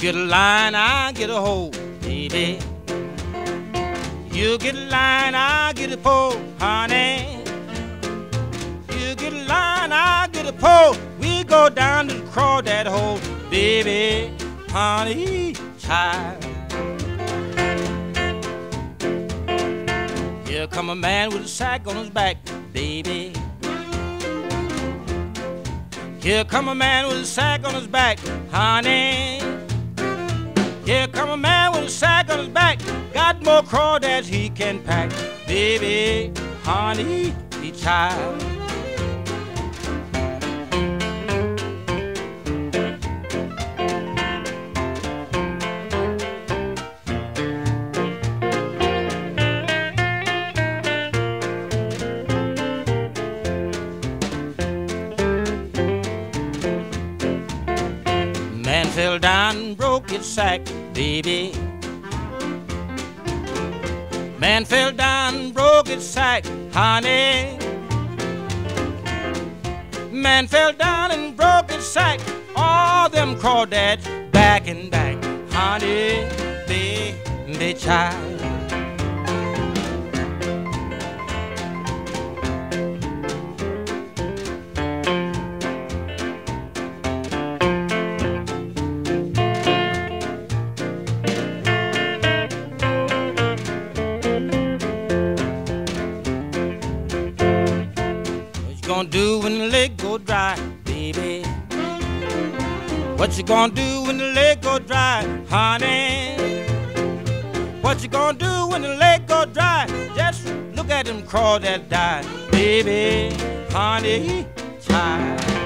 get a line, I get a hole, baby. You get a line, I get a pole, honey. You get a line, I get a pole. We go down to the crawdad hole, baby, honey, child. Here come a man with a sack on his back, baby. Here come a man with a sack on his back, honey. Here come a man with a sack on his back, got more crawdads he can pack, baby, honey, he child. Fell down and broke his sack, baby. Man fell down and broke his sack, honey. Man fell down and broke his sack. All them crawdads back and back, honey, baby child. Gonna do when the leg go dry, baby? What you gonna do when the leg go dry, honey? What you gonna do when the leg go dry? Just look at them crawdads die, baby, honey, child.